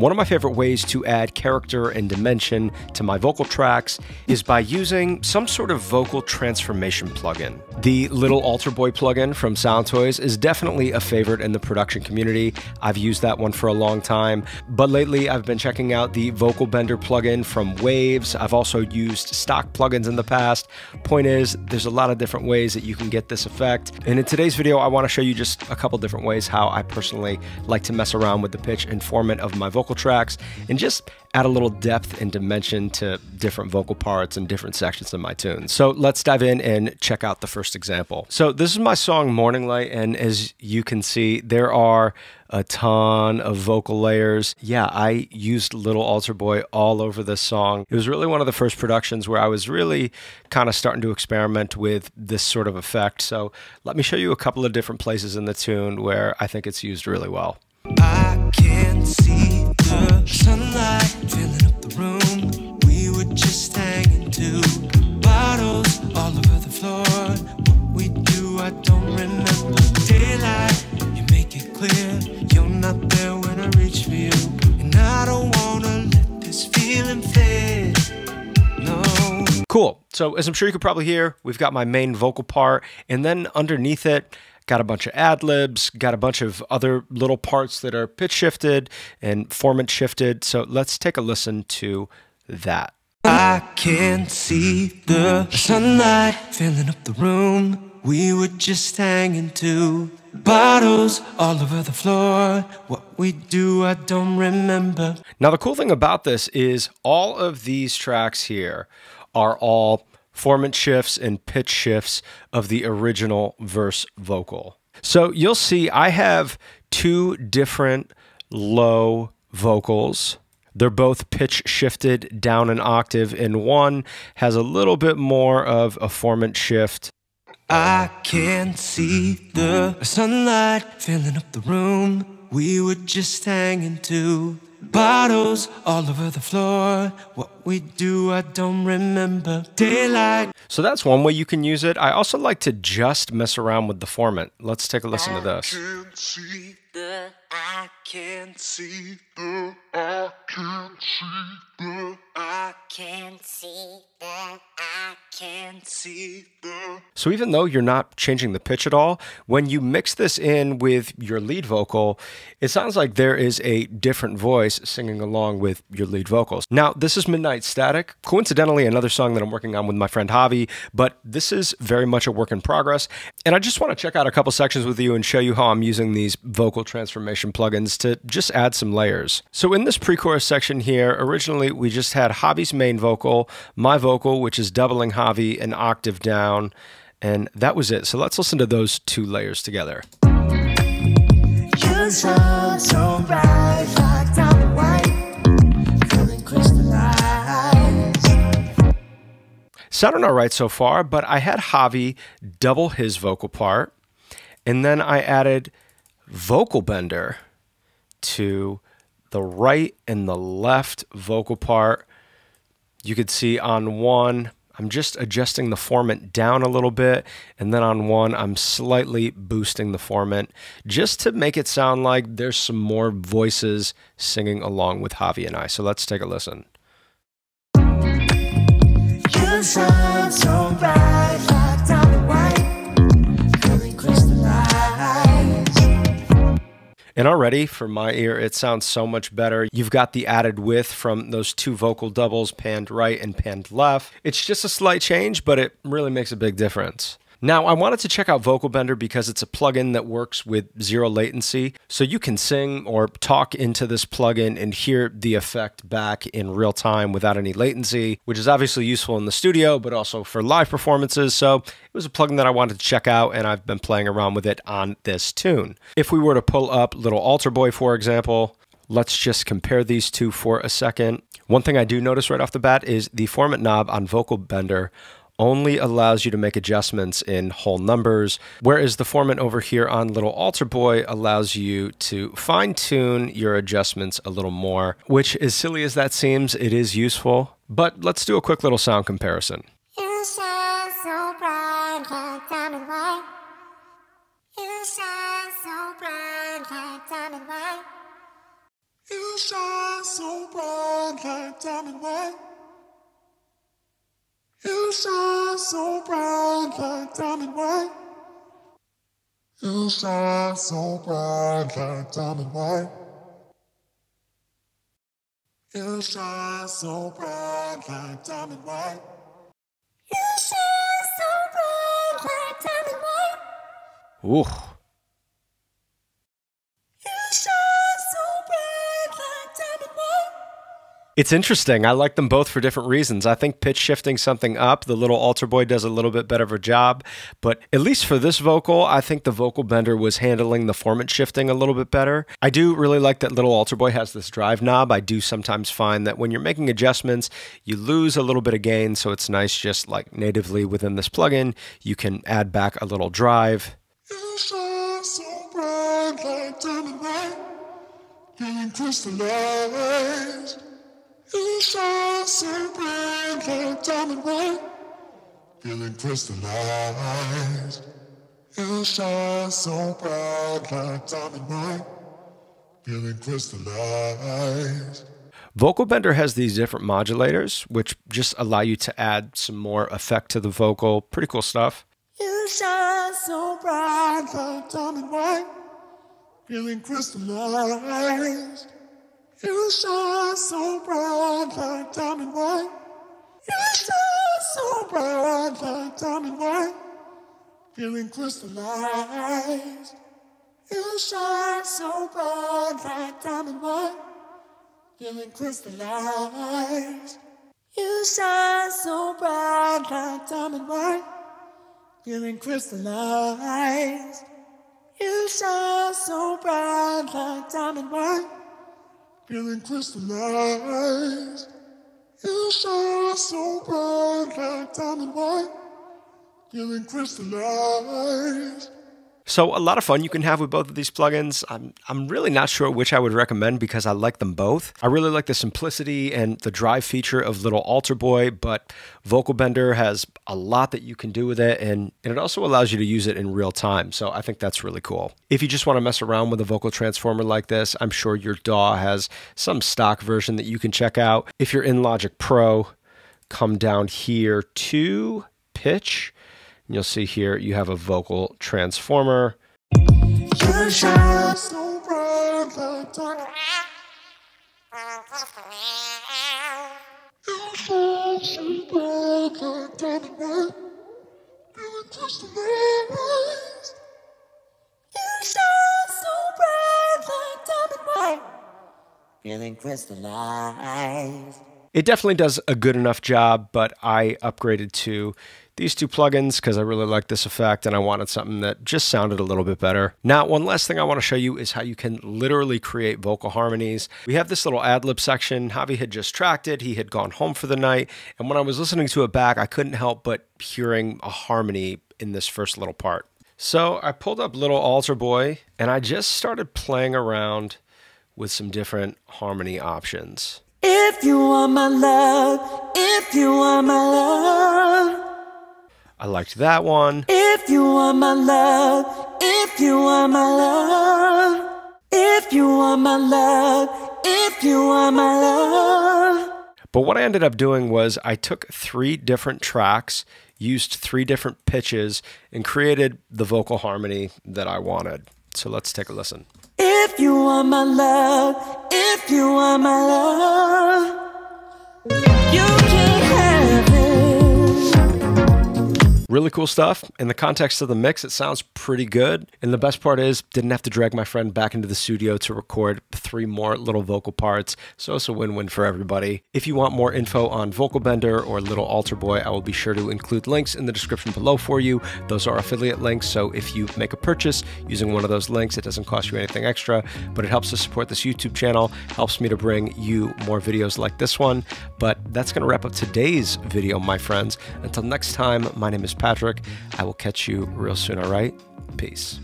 One of my favorite ways to add character and dimension to my vocal tracks is by using some sort of vocal transformation plugin. The Little Alter Boy plugin from Soundtoys is definitely a favorite in the production community. I've used that one for a long time, but lately I've been checking out the Vocal Bender plugin from Waves. I've also used stock plugins in the past. Point is, there's a lot of different ways that you can get this effect. And in today's video, I want to show you just a couple different ways how I personally like to mess around with the pitch and formant of my vocal tracks and just add a little depth and dimension to different vocal parts and different sections of my tunes. So let's dive in and check out the first example. So this is my song Morning Light, and as you can see, there are a ton of vocal layers. Yeah, I used Little Alter Boy all over this song. It was really one of the first productions where I was really kind of starting to experiment with this sort of effect. So let me show you a couple of different places in the tune where I think it's used really well. I can see the sunlight filling up the room. We were just hanging two bottles all over the floor. What we do, I don't remember. Daylight, you make it clear you're not there when I reach for you, and I don't wanna let this feeling fade. No. Cool. So, as I'm sure you could probably hear, we've got my main vocal part, and then underneath it, got a bunch of ad libs, got a bunch of other little parts that are pitch shifted and formant shifted. So let's take a listen to that. I can see the sunlight filling up the room. We were just hanging two bottles all over the floor. What we do, I don't remember. Now, the cool thing about this is all of these tracks here are all formant shifts and pitch shifts of the original verse vocal. So you'll see I have two different low vocals. They're both pitch shifted down an octave, and one has a little bit more of a formant shift. I can see the sunlight filling up the room. We were just hanging two bottles all over the floor. What we do, I don't remember. Daylight. So that's one way you can use it. I also like to just mess around with the formant. Let's take a listen to this. I can see the, I can see the, I can see the, I can see the. So even though you're not changing the pitch at all, when you mix this in with your lead vocal, it sounds like there is a different voice singing along with your lead vocals. Now, this is Midnight Static, coincidentally another song that I'm working on with my friend Javi, but this is very much a work in progress. And I just want to check out a couple sections with you and show you how I'm using these vocal transformation plugins to just add some layers. So in this pre-chorus section here, originally we just had Javi's main vocal, my vocal, which is doubling Javi an octave down, and that was it. So let's listen to those two layers together. Sounding all right so far, but I had Javi double his vocal part, and then I added vocal bender to the right and the left vocal part. You could see on one, I'm just adjusting the formant down a little bit, and then on one, I'm slightly boosting the formant just to make it sound like there's some more voices singing along with Javi and I. So let's take a listen. And already, for my ear, it sounds so much better. You've got the added width from those two vocal doubles, panned right and panned left. It's just a slight change, but it really makes a big difference. Now, I wanted to check out Vocal Bender because it's a plugin that works with zero latency. So you can sing or talk into this plugin and hear the effect back in real time without any latency, which is obviously useful in the studio, but also for live performances. So it was a plugin that I wanted to check out, and I've been playing around with it on this tune. If we were to pull up Little Alter Boy, for example, Let's just compare these two for a second. One thing I do notice right off the bat is the formant knob on Vocal Bender only allows you to make adjustments in whole numbers, whereas the formant over here on Little Alter Boy allows you to fine tune your adjustments a little more, which, as silly as that seems, it is useful. But let's do a quick little sound comparison. You shine so bright like diamond light. You shine so bright like diamond white. You shine so bright like diamond white. You shine so bright like diamond white. You shine so bright like diamond white. Ooh. It's interesting. I like them both for different reasons. I think pitch shifting something up, the little alter boy does a little bit better of a job. But at least for this vocal, I think the vocal bender was handling the formant shifting a little bit better. I do really like that little alter boy has this drive knob. I do sometimes find that when you're making adjustments, you lose a little bit of gain. So it's nice just like natively within this plugin, you can add back a little drive. You shine so bright like diamond light, getting crystallized. You shine so bright like diamond white, feeling crystallized. You shine so bright like diamond white, feeling crystallized. Vocal Bender has these different modulators, which just allow you to add some more effect to the vocal. Pretty cool stuff. You shine so bright like diamond white, feeling crystallized. You shine so bright like diamond white. You shine so bright like diamond white. Feeling crystallized. You shine so bright like diamond white. Feeling crystallized. You shine so bright like diamond white. Feeling crystallized. You shine so bright like diamond white feeling crystallized. You shine so bright like diamond white, feeling crystallized. So a lot of fun you can have with both of these plugins. I'm, I'm really not sure which I would recommend because I like them both. I really like the simplicity and the drive feature of Little Alter Boy, but Vocal Bender has a lot that you can do with it and, and it also allows you to use it in real time. So I think that's really cool. If you just want to mess around with a vocal transformer like this, I'm sure your DAW has some stock version that you can check out. If you're in Logic Pro, come down here to pitch and you'll see here you have a vocal transformer. Feeling crystallized. It definitely does a good enough job, but I upgraded to these two plugins because I really like this effect and I wanted something that just sounded a little bit better. Now, one last thing I want to show you is how you can literally create vocal harmonies. We have this little ad lib section. Javi had just tracked it. He had gone home for the night. And when I was listening to it back, I couldn't help but hearing a harmony in this first little part. So I pulled up Little Alter Boy and I just started playing around with some different harmony options. If you are my love, if you are my love. I liked that one. If you are my love, if you are my love. If you are my love, if you are my love. But what I ended up doing was I took three different tracks, used three different pitches, and created the vocal harmony that I wanted. So let's take a listen. If you are my love, if you are my love, you can have Really cool stuff. In the context of the mix, it sounds pretty good. And the best part is, didn't have to drag my friend back into the studio to record three more little vocal parts. So it's a win-win for everybody. If you want more info on Vocal Bender or Little Alter Boy, I will be sure to include links in the description below for you. Those are affiliate links. So if you make a purchase using one of those links, it doesn't cost you anything extra, but it helps to support this YouTube channel, helps me to bring you more videos like this one. But that's going to wrap up today's video, my friends. Until next time, my name is Patrick. I will catch you real soon, all right? Peace.